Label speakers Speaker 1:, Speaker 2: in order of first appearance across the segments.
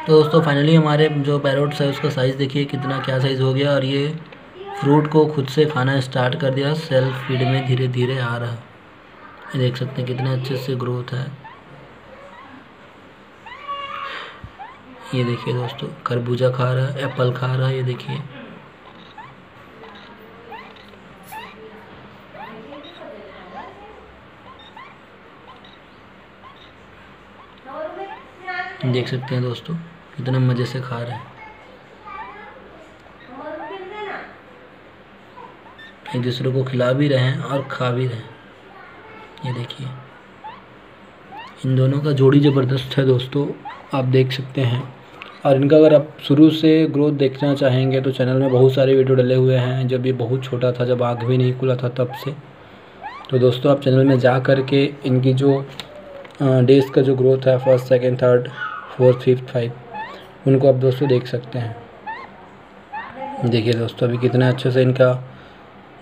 Speaker 1: तो दोस्तों फाइनली हमारे जो पैरोट्स है, उसका साइज़ देखिए कितना, क्या साइज़ हो गया और ये फ्रूट को खुद से खाना स्टार्ट कर दिया। सेल्फ फ़ीड में धीरे धीरे आ रहा। ये देख सकते हैं कितने अच्छे से ग्रोथ है। ये देखिए दोस्तों, खरबूजा खा रहा है एप्पल खा रहा है ये देखिए। देख सकते हैं दोस्तों, कितने मज़े से खा रहे हैं। एक दूसरे को खिला भी रहे हैं और खा भी रहे हैं। ये देखिए, इन दोनों का जोड़ी ज़बरदस्त है दोस्तों, आप देख सकते हैं। और इनका अगर आप शुरू से ग्रोथ देखना चाहेंगे तो चैनल में बहुत सारे वीडियो डले हुए हैं। जब ये बहुत छोटा था, जब आग भी नहीं खुला था तब से। तो दोस्तों, आप चैनल में जा कर के इनकी जो डेज़ का जो ग्रोथ है first second third fourth fifth five. उनको आप दोस्तों देख सकते हैं। देखिए दोस्तों, अभी कितने अच्छे से इनका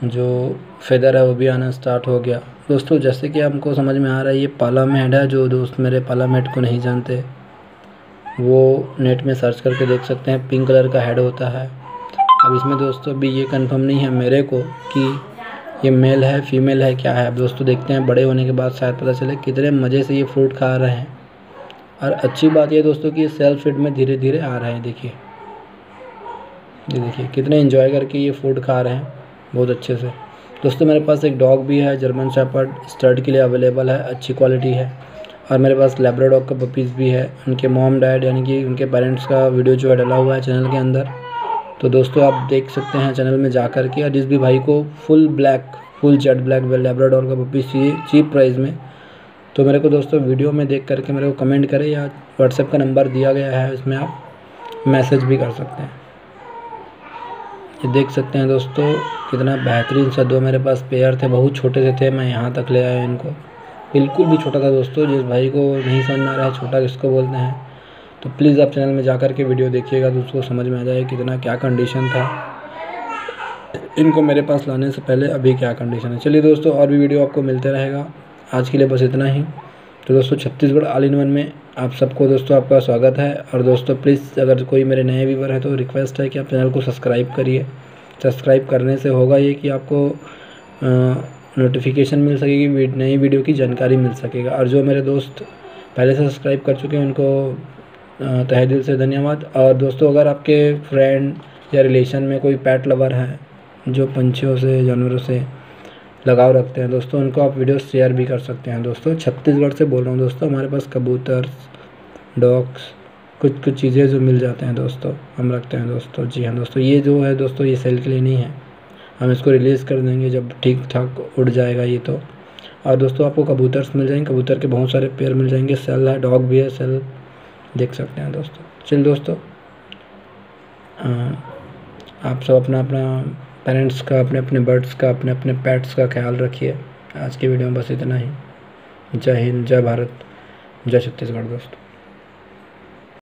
Speaker 1: जो फेदर है वो भी आना स्टार्ट हो गया। दोस्तों, जैसे कि हमको समझ में आ रहा है, ये पाला मेड है, जो दोस्त मेरे पाला मेड को नहीं जानते, वो नेट में सर्च करके देख सकते हैं। पिंक कलर का हेड होता है। अब इसमें दोस्तों अभी ये कंफर्म नहीं है मेरे को कि ये मेल है फीमेल है, क्या है। अब दोस्तों देखते हैं, बड़े होने के बाद शायद पता चले कितने मज़े से ये फ्रूट खा रहे हैं। और अच्छी बात ये दोस्तों कि ये सेल्फ फ़ीड में धीरे धीरे आ रहे हैं, देखिए। ये देखिए, कितने इन्जॉय करके ये फ़ूड खा रहे हैं, बहुत अच्छे से। दोस्तों, मेरे पास एक डॉग भी है जर्मन शेपर्ड स्टड के लिए अवेलेबल है, अच्छी क्वालिटी है। और मेरे पास लेब्राडॉग का पपीज़ भी है, उनके मॉम डैड यानी कि उनके पेरेंट्स का वीडियो जो है डला हुआ है चैनल के अंदर। तो दोस्तों, आप देख सकते हैं चैनल में जा कर के, और जिस भी भाई को full black full jet black labrador का पपीज़ चाहिए चीप प्राइस में। तो मेरे को दोस्तों वीडियो में देख करके मेरे को कमेंट करें या व्हाट्सएप का नंबर दिया गया है उसमें आप मैसेज भी कर सकते हैं। ये देख सकते हैं दोस्तों कितना बेहतरीन सा दो मेरे पास पेयर थे, बहुत छोटे से थे, मैं यहाँ तक ले आया इनको। बिल्कुल भी छोटा था दोस्तों, जिस भाई को नहीं समझ में आ रहा है, छोटा किसको बोलते हैं। तो प्लीज़ आप चैनल में जा कर के वीडियो देखिएगा तो उसको समझ में आ जाए कितना क्या कंडीशन था। इनको मेरे पास लाने से पहले अभी क्या कंडीशन है। चलिए दोस्तों और भी वीडियो आपको मिलते रहेगा। आज के लिए बस इतना ही। तो दोस्तों, छत्तीसगढ़ ऑल इन वन में आप सबको दोस्तों आपका स्वागत है। और दोस्तों प्लीज़ अगर कोई मेरे नए व्यूवर है तो रिक्वेस्ट है कि आप चैनल को सब्सक्राइब करिए। सब्सक्राइब करने से होगा ये कि आपको नोटिफिकेशन मिल सकेगी नई वीडियो की जानकारी मिल सकेगा। और जो मेरे दोस्त पहले से सब्सक्राइब कर चुके हैं, उनको तहे दिल से धन्यवाद। और दोस्तों, अगर आपके फ्रेंड या रिलेशन में कोई पैट लवर है, जो पंछियों से, जानवरों से लगाव रखते हैं। दोस्तों, उनको आप वीडियो शेयर भी कर सकते हैं। दोस्तों, छत्तीसगढ़ से बोल रहा हूँ, दोस्तों, हमारे पास कबूतर डॉग्स कुछ कुछ चीज़ें जो मिल जाते हैं, दोस्तों, हम रखते हैं, दोस्तों। जी हाँ दोस्तों, ये जो है, दोस्तों, ये सेल के लिए नहीं है। हम इसको रिलीज़ कर देंगे जब ठीक ठाक उड़ जाएगा ये तो। और दोस्तों, आपको कबूतर मिल जाएँगे। कबूतर के बहुत सारे पेयर मिल जाएँगे। सेल है, डॉग भी है, सेल देख सकते हैं, दोस्तों। चल, दोस्तों आप सब अपना अपना पेरेंट्स का, अपने अपने बर्ड्स का, अपने अपने पैट्स का ख्याल रखिए। आज की वीडियो में बस इतना ही। जय हिंद, जय भारत, जय छत्तीसगढ़ दोस्तों।